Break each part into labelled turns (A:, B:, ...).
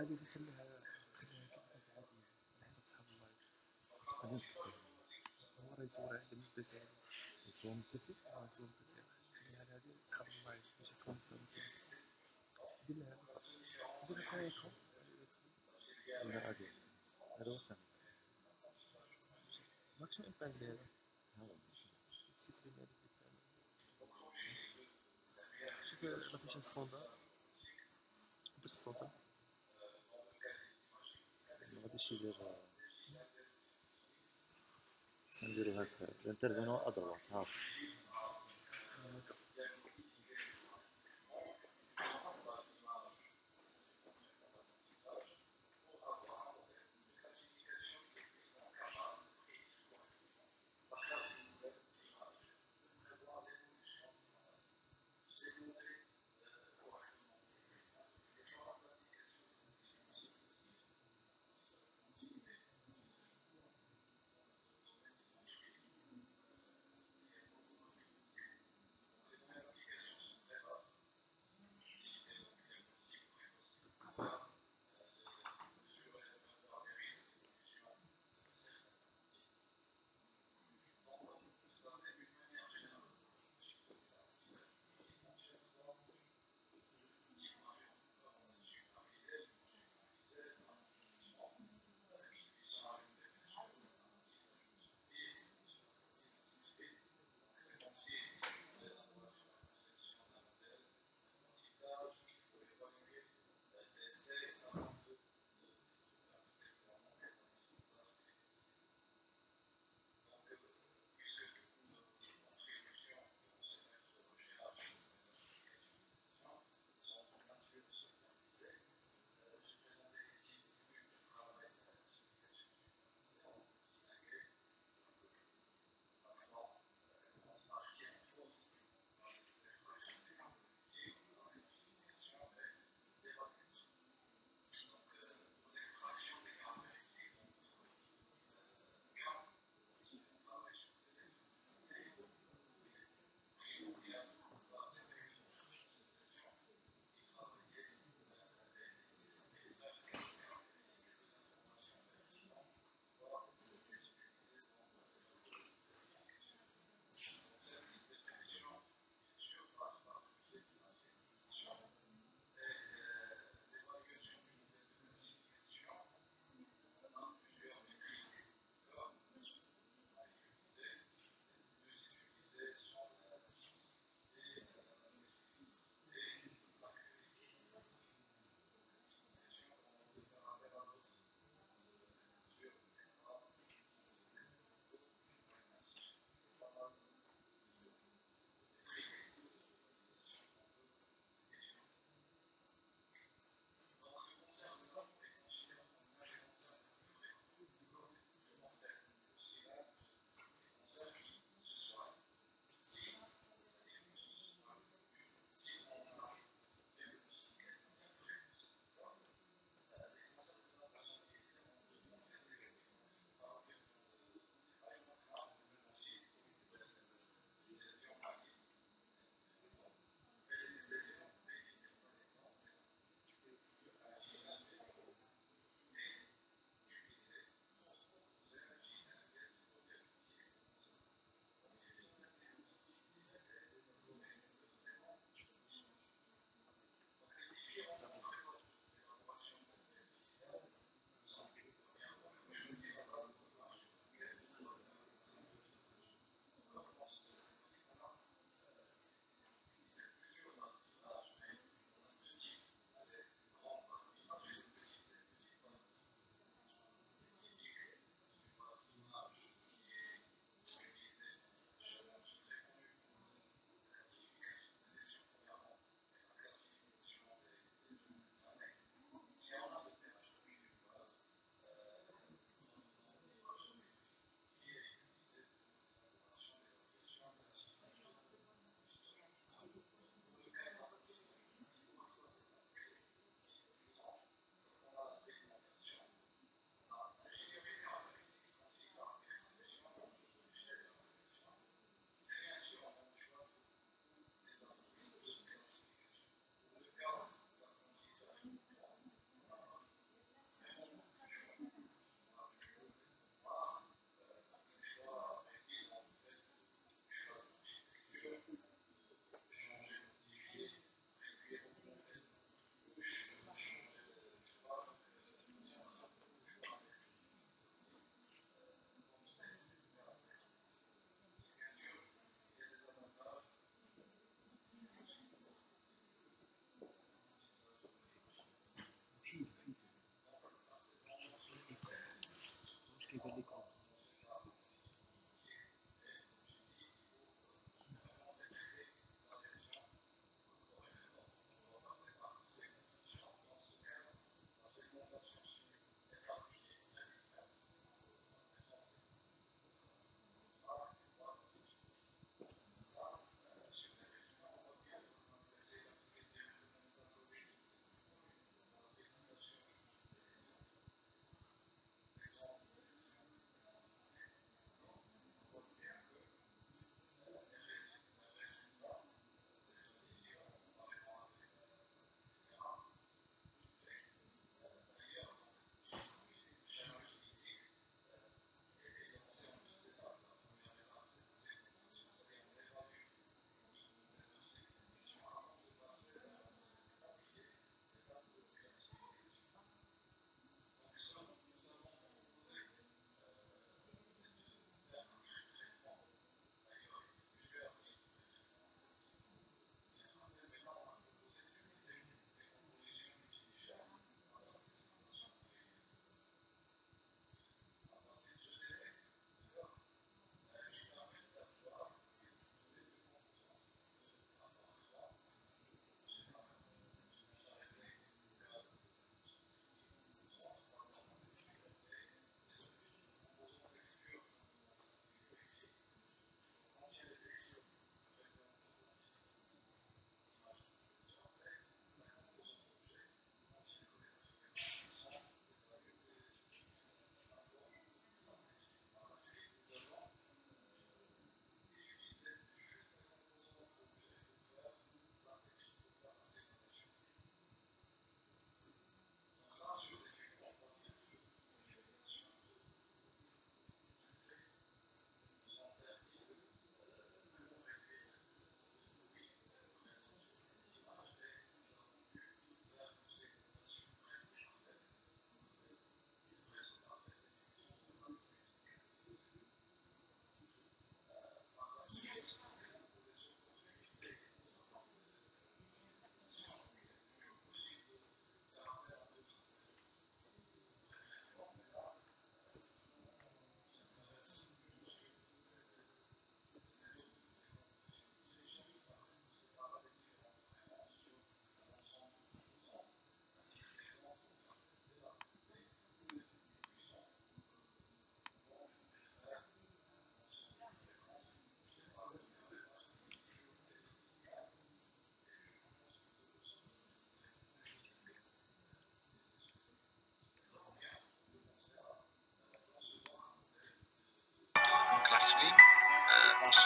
A: عادي خليها خليها كلمات عادية على حسب صحاب اللايف
B: بعدين؟
A: هو راه يصور عند من البيسي
B: يسوى من البيسي
A: آه يصور البيسي خليها على هادي صحاب اللايف باش في التمثيل دير لها دير لها ايكون
B: ولا عادي هذا هو كان
A: ماكش امبان لي هذا.
B: هذا
A: السيبريمي هذيك شوف ما فيش ستوندار درت ستوندار
B: ما غاديش يدير سنديرو هكا الانترفينو ادروات ها.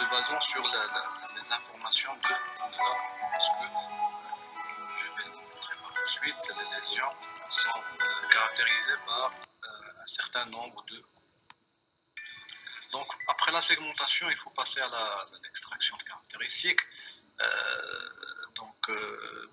C: Basant sur les informations de couleur, parce que je vais le montrer par la suite, les lésions sont caractérisées par un certain nombre de donc, après la segmentation, il faut passer à l'extraction de caractéristiques. Euh, donc, euh,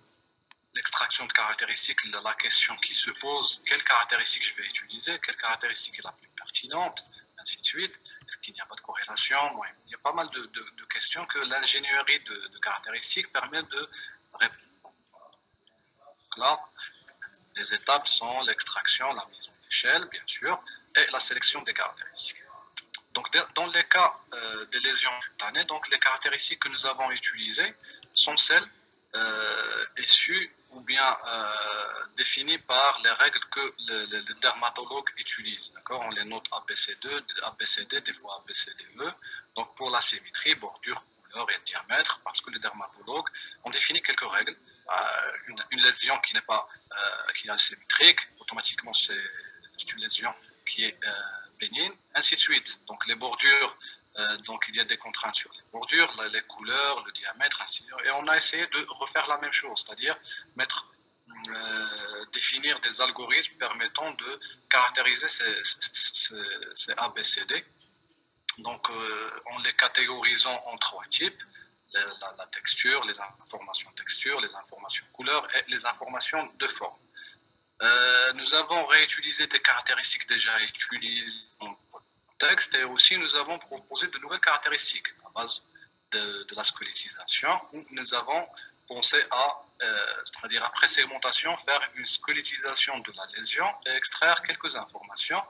C: l'extraction de caractéristiques, la question qui se pose, quelle caractéristique je vais utiliser, quelle caractéristique est la plus pertinente, ainsi de suite. Est-ce qu'il n'y a pas de corrélation? Il y a pas mal de, questions que l'ingénierie de, caractéristiques permet de répondre. Donc là, les étapes sont l'extraction, la mise en échelle, bien sûr, et la sélection des caractéristiques. Donc, dans les cas euh, des lésions cutanées, donc les caractéristiques que nous avons utilisées sont celles euh, issues ou bien euh, définies par les règles que le, dermatologue utilise. D'accord? On les note ABCD, ABCD, des fois ABCDE. Donc, pour la symétrie, bordure, couleur et diamètre, parce que les dermatologues ont défini quelques règles. Une, lésion qui n'est pas qui est asymétrique, automatiquement, c'est une lésion qui est ainsi de suite. Donc les bordures, euh, donc il y a des contraintes sur les bordures, les couleurs, le diamètre, ainsi de suite. Et on a essayé de refaire la même chose, c'est-à-dire mettre, euh, définir des algorithmes permettant de caractériser ces, ABCD. Donc euh, en les catégorisant en trois types. La, texture, les informations texture, les informations couleur et les informations de forme. Euh, nous avons réutilisé des caractéristiques déjà utilisées texte et aussi nous avons proposé de nouvelles caractéristiques à base de, la squelettisation où nous avons pensé à, euh, c'est-à-dire après segmentation, faire une squelettisation de la lésion et extraire quelques informations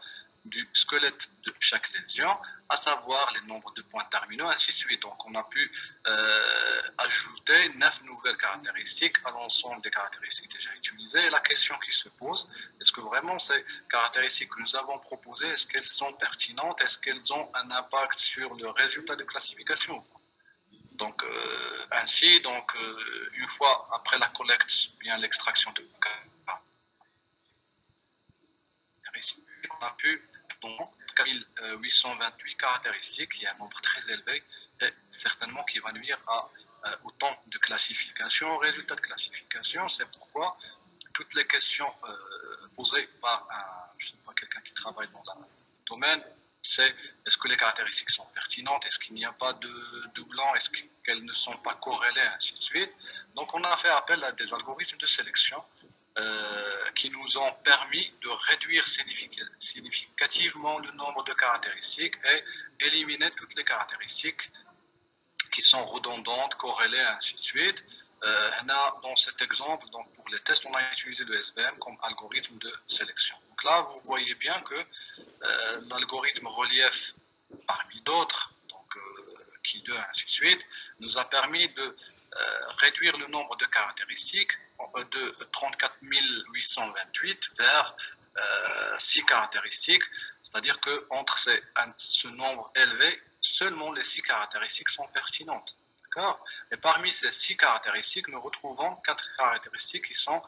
C: du squelette de chaque lésion, à savoir les nombres de points terminaux, ainsi de suite. Donc, on a pu euh, ajouter neuf nouvelles caractéristiques à l'ensemble des caractéristiques déjà utilisées. La question qui se pose, est-ce que vraiment ces caractéristiques que nous avons proposées, est-ce qu'elles sont pertinentes? Est-ce qu'elles ont un impact sur le résultat de classification? Donc, euh, ainsi, donc, euh, une fois après la collecte, bien l'extraction de caractéristiques, on a pu donc 828 caractéristiques, qui est un nombre très élevé, et certainement qui va nuire à, euh, au temps de classification, au résultat de classification. C'est pourquoi toutes les questions euh, posées par un, quelqu'un qui travaille dans le domaine, c'est est-ce que les caractéristiques sont pertinentes, est-ce qu'il n'y a pas de doublons, est-ce qu'elles ne sont pas corrélées, ainsi de suite. Donc on a fait appel à des algorithmes de sélection qui nous ont permis de réduire significativement le nombre de caractéristiques et éliminer toutes les caractéristiques qui sont redondantes, corrélées, ainsi de suite. Euh, dans cet exemple, donc pour les tests, on a utilisé le SVM comme algorithme de sélection. Donc là, vous voyez bien que euh, l'algorithme relief, parmi d'autres, donc euh, qui 2, ainsi de suite, nous a permis de réduire le nombre de caractéristiques de 34 828 vers 6 euh, caractéristiques, c'est-à-dire qu'entre ce nombre élevé, seulement les 6 caractéristiques sont pertinentes. Et parmi ces 6 caractéristiques, nous retrouvons 4 caractéristiques qui sont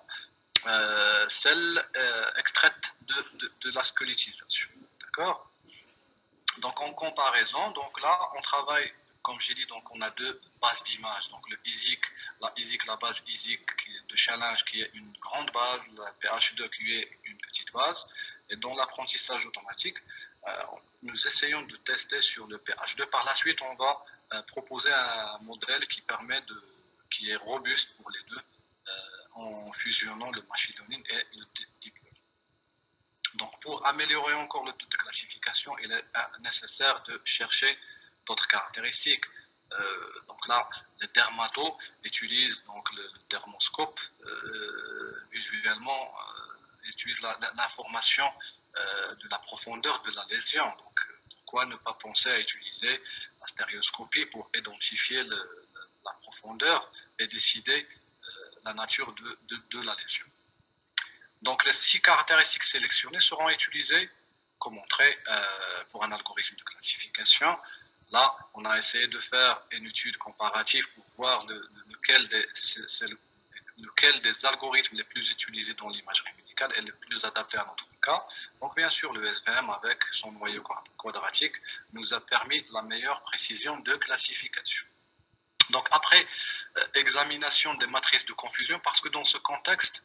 C: euh, celles euh, extraites de, de, la squelettisation. D'accord? Donc en comparaison, donc là, on travaille comme j'ai dit, donc on a deux bases d'images. Donc le ISIC, la ISIC, la base ISIC de challenge qui est une grande base, la PH2 qui est une petite base. Et dans l'apprentissage automatique, euh, nous essayons de tester sur le PH2. Par la suite, on va euh, proposer un modèle qui permet de, qui est robuste pour les deux, euh, en fusionnant le machine learning et le deep learning. Donc, pour améliorer encore le taux de classification, il est nécessaire de chercher d'autres caractéristiques. Euh, donc là, les dermatos utilisent donc le, dermoscope euh, visuellement, euh, utilisent l'information de la profondeur de la lésion. Donc, pourquoi ne pas penser à utiliser la stéréoscopie pour identifier la profondeur et décider la nature de, de, la lésion. Donc, les six caractéristiques sélectionnées seront utilisées, comme montré, pour un algorithme de classification. Là, on a essayé de faire une étude comparative pour voir lequel des, algorithmes les plus utilisés dans l'imagerie médicale est le plus adapté à notre cas. Donc bien sûr, le SVM avec son noyau quadratique nous a permis la meilleure précision de classification. Donc après euh, examination des matrices de confusion, parce que dans ce contexte,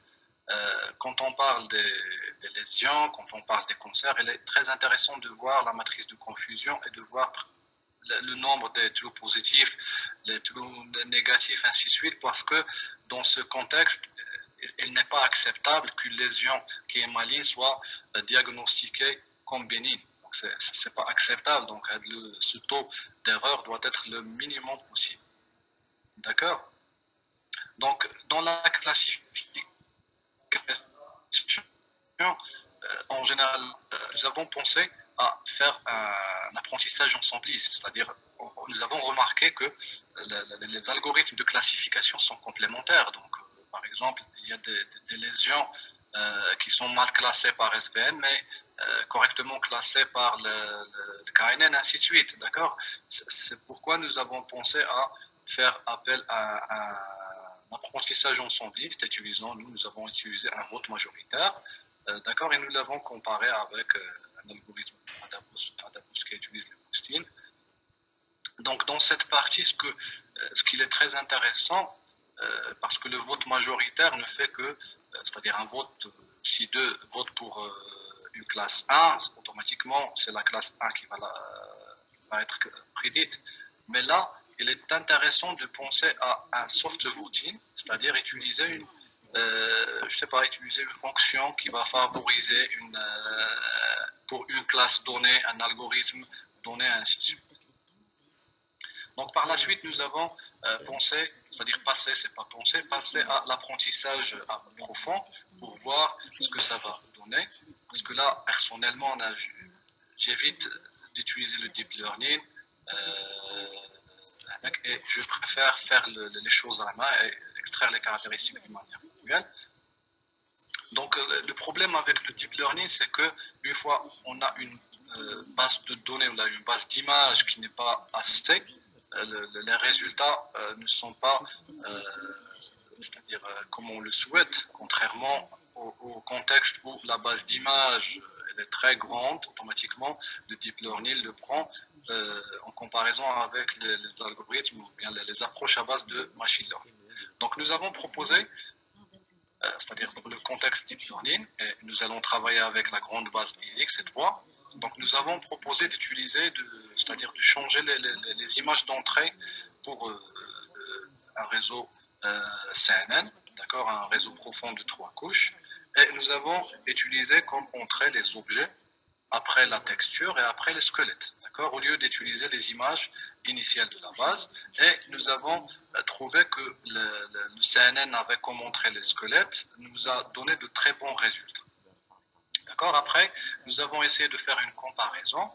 C: euh, quand on parle des, lésions, quand on parle des cancers, il est très intéressant de voir la matrice de confusion et de voir le, nombre des trous positifs, les trous négatifs, ainsi de suite, parce que dans ce contexte, il n'est pas acceptable qu'une lésion qui est maligne soit euh, diagnostiquée comme bénigne. Ce n'est pas acceptable. Donc, ce taux d'erreur doit être le minimum possible. D'accord? Donc, dans la classification, euh, en général, euh, nous avons pensé à faire un, apprentissage ensembliste, c'est-à-dire nous avons remarqué que les algorithmes de classification sont complémentaires. Donc, euh, par exemple, il y a des, lésions qui sont mal classées par SVM, mais correctement classées par le, KNN, ainsi de suite. D'accord? C'est pourquoi nous avons pensé à faire appel à un apprentissage ensembliste, utilisant, nous, nous avons utilisé un vote majoritaire, euh, d'accord, et nous l'avons comparé avec euh, algorithme Adapos, qui utilise le boosting. Donc, dans cette partie, ce, que, euh, ce qui est très intéressant, parce que le vote majoritaire ne fait que, c'est-à-dire un vote, si deux votent pour une classe 1, automatiquement, c'est la classe 1 qui va, être prédite. Mais là, il est intéressant de penser à un soft voting, c'est-à-dire utiliser une, euh, je sais pas, utiliser une fonction qui va favoriser une, euh, pour une classe donnée, un algorithme donné, ainsi de suite. Donc par la suite, nous avons euh, pensé, c'est-à-dire passé, c'est pas pensé, passer à l'apprentissage profond pour voir ce que ça va donner. Parce que là, personnellement, j'évite d'utiliser le deep learning. Euh, et je préfère faire les choses à la main et extraire les caractéristiques d'une manière manuelle. Donc, euh, le problème avec le deep learning, c'est que une fois on a une euh, base de données, on a une base d'images qui n'est pas assez, euh, les résultats ne sont pas, c'est-à-dire comme on le souhaite, contrairement au, contexte où la base d'images est très grande, automatiquement, le deep learning le prend en comparaison avec les, algorithmes ou bien les, approches à base de machine learning. Donc nous avons proposé, c'est-à-dire dans le contexte deep learning, et nous allons travailler avec la grande base physique cette fois. Donc nous avons proposé d'utiliser, c'est-à-dire de changer les, images d'entrée pour euh, un réseau CNN, d'accord, un réseau profond de trois couches. Et nous avons utilisé comme entrée les objets après la texture et après les squelettes, d'accord? Au lieu d'utiliser les images initiales de la base. Et nous avons euh, trouvé que le, CNN avec comme montré les squelettes nous a donné de très bons résultats. D'accord? Après, nous avons essayé de faire une comparaison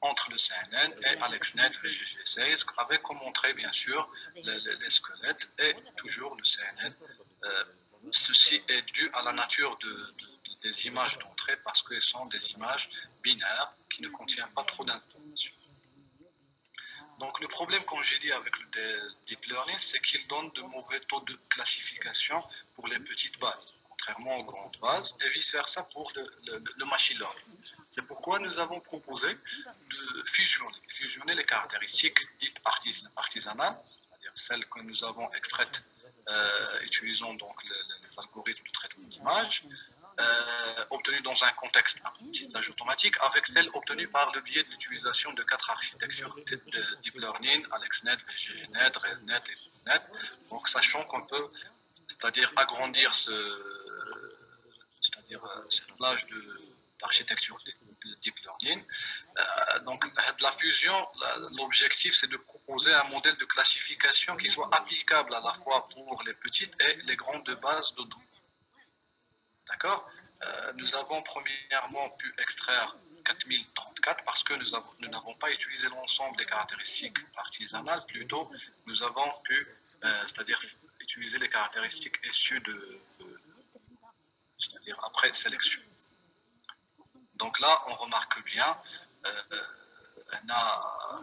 C: entre le CNN et AlexNet VGG16 avec comme montré bien sûr les, squelettes et toujours le CNN. Euh, ceci est dû à la nature de des images parce qu'elles sont des images binaires qui ne contiennent pas trop d'informations. Donc le problème, comme j'ai dit avec le deep learning, c'est qu'il donne de mauvais taux de classification pour les petites bases, contrairement aux grandes bases, et vice-versa pour le, machine learning. C'est pourquoi nous avons proposé de fusionner, fusionner les caractéristiques dites artisanales, c'est-à-dire celles que nous avons extraites euh, utilisant donc les, algorithmes de traitement d'image, euh, obtenues dans un contexte d'apprentissage automatique avec celles obtenues par le biais de l'utilisation de quatre architectures de Deep Learning, AlexNet, VGNet, ResNet et NET. Donc, sachant qu'on peut, c'est-à-dire agrandir ce, c'est-à-dire euh, cette plage d'architecture de, Deep Learning. Euh, donc, de la fusion, l'objectif, c'est de proposer un modèle de classification qui soit applicable à la fois pour les petites et les grandes bases de données. D'accord euh, Nous avons premièrement pu extraire 4034 parce que nous n'avons pas utilisé l'ensemble des caractéristiques artisanales, plutôt nous avons pu, euh, c'est-à-dire utiliser les caractéristiques issues de, c'est-à-dire après sélection. Donc là, on remarque bien euh,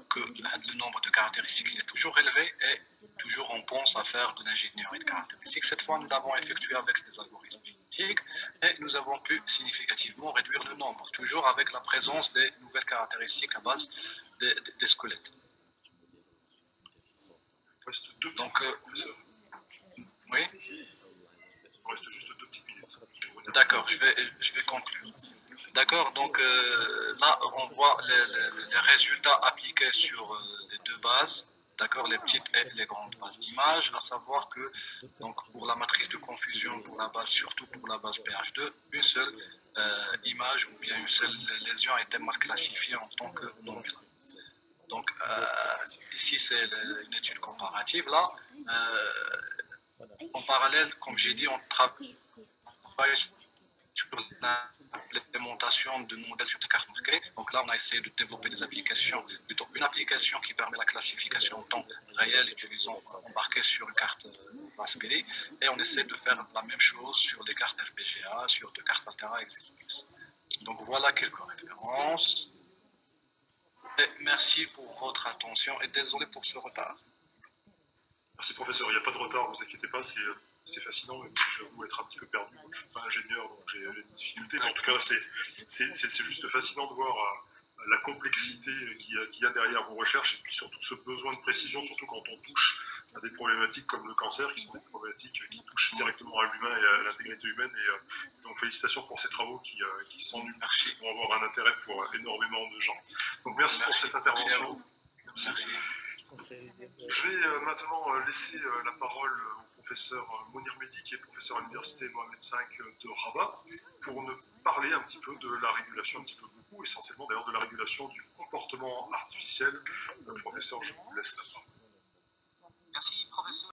C: que le nombre de caractéristiques est toujours élevé et toujours on pense à faire de l'ingénierie de caractéristiques. Cette fois, nous l'avons effectué avec les algorithmes et nous avons pu significativement réduire le nombre, toujours avec la présence des nouvelles caractéristiques à base des, des- des squelettes. Donc, euh. Oui,
D: Il reste juste deux petites minutes.
C: d'accord, je vais, je vais conclure. D'accord, donc euh, là, on voit les, les- les résultats appliqués sur euh, les deux bases, d'accord, les petites et les grandes bases d'images, à savoir que donc, pour la matrice de confusion, pour la base, surtout pour la base PH2, une seule euh, image ou bien une seule lésion a été mal classifiée en tant que non mélange. Donc euh, ici, c'est une étude comparative. Là, euh, en parallèle, comme j'ai dit, on travaille sur l'implémentation de modèles sur des cartes marquées. Donc là, on a essayé de développer des applications, plutôt une application qui permet la classification en temps réel utilisant embarqué sur une carte euh, Raspberry. Et on essaie de faire la même chose sur des cartes FPGA, sur des cartes Altera et XPS. Donc voilà quelques références. Merci pour votre attention et désolé pour ce retard.
D: Merci professeur, il n'y a pas de retard, vous inquiétez pas, c'est c'est fascinant, même si j'avoue être un petit peu perdu. Moi, je ne suis pas ingénieur, donc j'ai des difficultés, mais en tout cas, c'est juste fascinant de voir euh, la complexité qu'il y, a- qu'il y a derrière vos recherches, et puis surtout ce besoin de précision, surtout quand on touche à des problématiques comme le cancer, qui sont des problématiques qui touchent directement à l'humain et à l'intégrité humaine. Et euh, donc félicitations pour ces travaux qui, euh, qui sans nul
C: Merci.
D: vont avoir un intérêt pour énormément de gens. Donc merci, pour cette intervention.
C: Merci.
D: Je vais maintenant laisser la parole au professeur euh, Monir Mehdi, qui est professeur à l'université Mohamed V de Rabat, pour nous parler un petit peu de la régulation, un petit peu beaucoup, essentiellement d'ailleurs de la régulation du comportement artificiel. Euh, professeur, je vous laisse la parole.
E: Merci